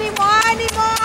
Anymore, anymore.